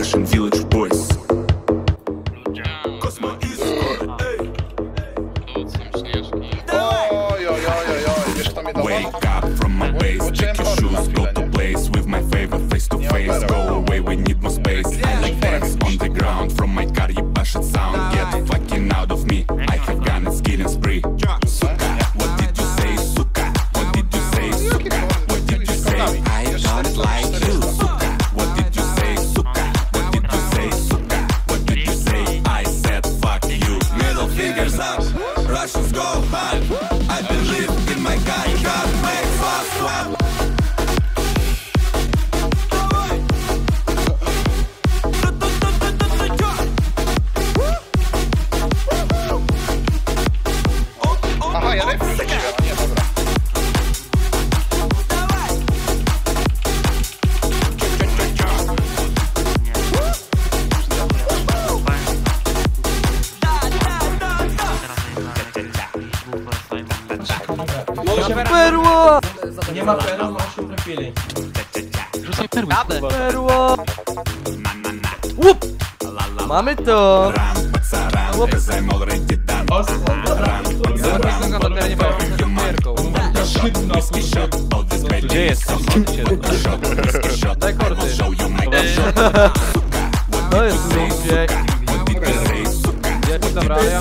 Russian Village Boys. Cosmo Escobar, ey. Тут są śnieżki. Oj, oj, oj, oj, oj, wiesz kto mnie dawał? Wake up from my base, check your shoes, go to place with my favorite face to face. Go away, we need more space. I like dance on the ground from my car, you bash it sound. Fingers up, Russians go hard. I believe in my guy, God makes us one. Aha, perła! Nie ma perła, masz ją trafili. Rzucaj perły, Radę. Perła! Łup! Mamy to! Łup! Ostro, dobra. Gdzie jest samochód? Daj kordy. To jest ludzie. Dobra, ja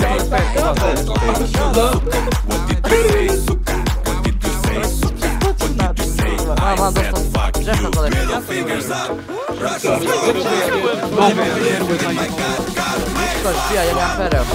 Aha, mam dostęp. Grzech na dole. Coś, ja, ja miałem pereł.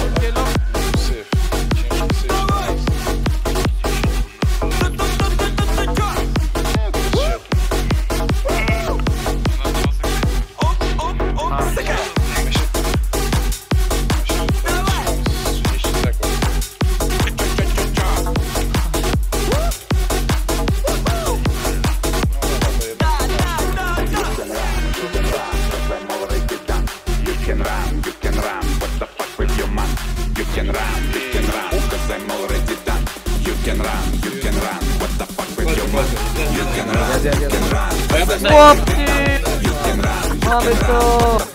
Run, Mamy to!